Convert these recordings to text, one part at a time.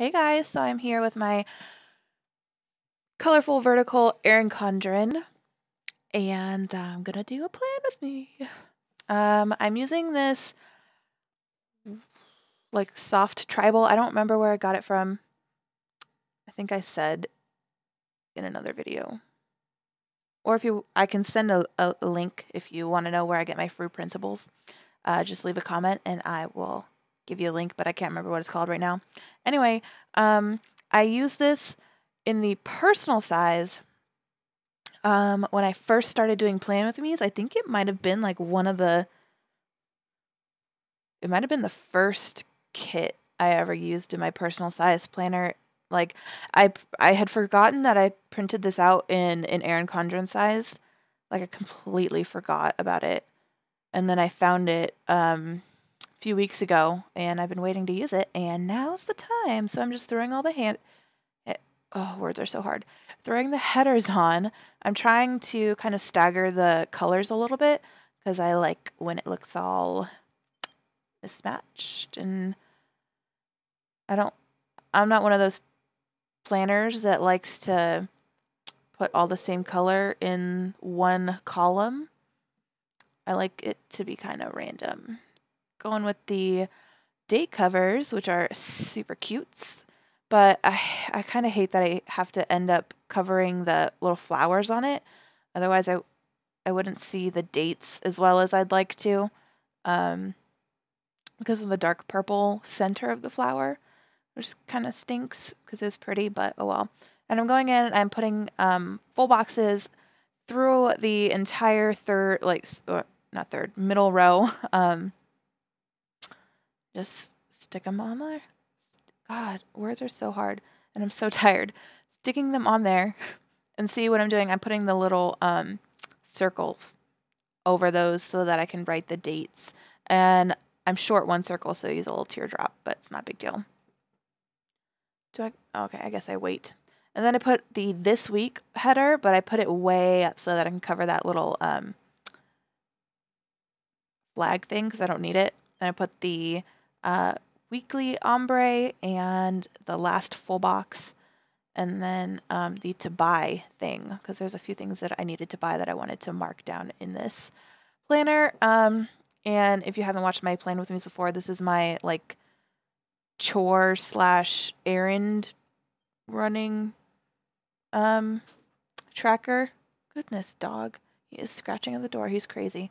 Hey guys, so I'm here with my colorful vertical Erin Condren, and I'm gonna do a plan with me. Um, I'm using this like soft tribal. I don't remember where I got it from. I think I said in another video. Or if you, I can send a, a link if you want to know where I get my free printables. Uh, just leave a comment and I will give you a link, but I can't remember what it's called right now. Anyway, um, I use this in the personal size um, when I first started doing plan with me's. I think it might have been like one of the, it might have been the first kit I ever used in my personal size planner. Like I, I had forgotten that I printed this out in an Erin Condren size. Like I completely forgot about it, and then I found it um, few weeks ago, and I've been waiting to use it, and now's the time. So I'm just throwing all the hand. Oh, words are so hard. Throwing the headers on. I'm trying to kind of stagger the colors a little bit because I like when it looks all mismatched, and I don't. I'm not one of those planners that likes to put all the same color in one column. I like it to be kind of random going with the date covers, which are super cute. But I, I kind of hate that I have to end up covering the little flowers on it. Otherwise, I, I wouldn't see the dates as well as I'd like to. Um, because of the dark purple center of the flower, which kind of stinks because it's pretty, but oh well. And I'm going in and I'm putting um, full boxes through the entire third, like, not third, middle row um, just stick them on there. God, words are so hard, and I'm so tired. Sticking them on there, and see what I'm doing. I'm putting the little um, circles over those so that I can write the dates. And I'm short one circle, so I use a little teardrop, but it's not a big deal. Do I? Okay, I guess I wait. And then I put the this week header, but I put it way up so that I can cover that little um, flag thing because I don't need it. And I put the uh, weekly ombre and the last full box and then um, the to buy thing because there's a few things that I needed to buy that I wanted to mark down in this planner. Um, and if you haven't watched my plan with me before, this is my like chore slash errand running um, tracker. Goodness, dog. He is scratching at the door. He's crazy.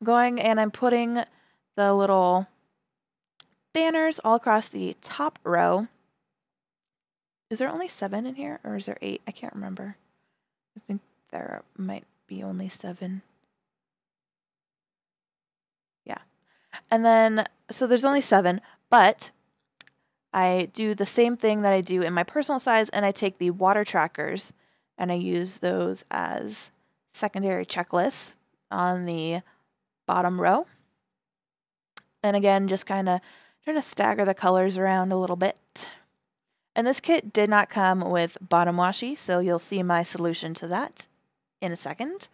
I'm going and I'm putting the little banners all across the top row. Is there only seven in here or is there eight? I can't remember. I think there might be only seven. Yeah. And then, so there's only seven, but I do the same thing that I do in my personal size and I take the water trackers and I use those as secondary checklists on the bottom row. And again, just kind of trying to stagger the colors around a little bit. And this kit did not come with bottom washi, so you'll see my solution to that in a second.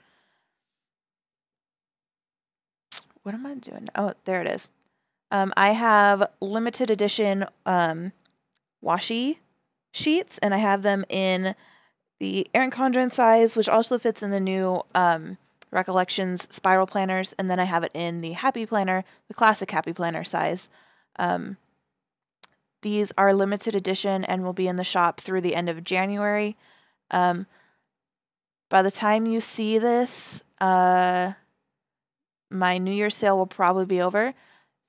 What am I doing? Oh, there it is. Um, I have limited edition um, washi sheets, and I have them in the Erin Condren size, which also fits in the new um, Recollections spiral planners, and then I have it in the Happy Planner, the classic Happy Planner size. Um, these are limited edition and will be in the shop through the end of January. Um, by the time you see this, uh, my New Year's sale will probably be over.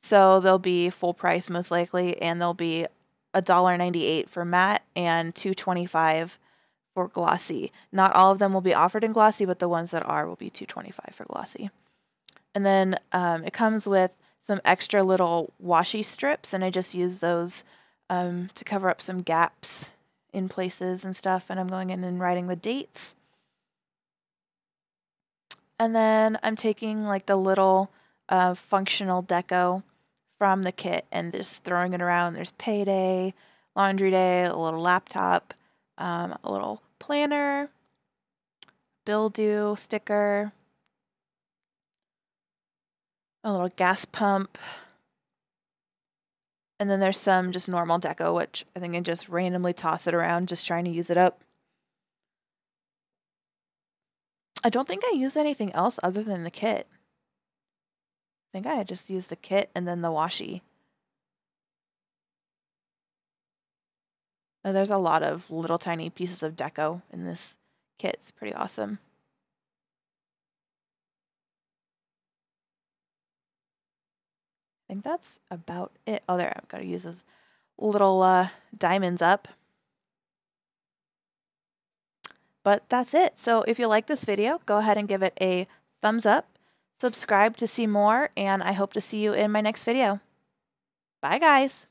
So they'll be full price most likely, and they'll be $1.98 for matte and $2.25 for glossy. Not all of them will be offered in glossy, but the ones that are will be $2.25 for glossy. And then um, it comes with some extra little washi strips, and I just use those um, to cover up some gaps in places and stuff. And I'm going in and writing the dates. And then I'm taking like the little uh, functional deco from the kit and just throwing it around. There's payday, laundry day, a little laptop, um, a little planner, bill due sticker, a little gas pump, And then there's some just normal deco, which I think I just randomly toss it around, just trying to use it up. I don't think I use anything else other than the kit. I think I just used the kit and then the washi. Uh, there's a lot of little tiny pieces of deco in this kit. It's pretty awesome. I think that's about it. Oh, there, I've got to use those little uh, diamonds up. But that's it. So if you like this video, go ahead and give it a thumbs up, subscribe to see more, and I hope to see you in my next video. Bye, guys.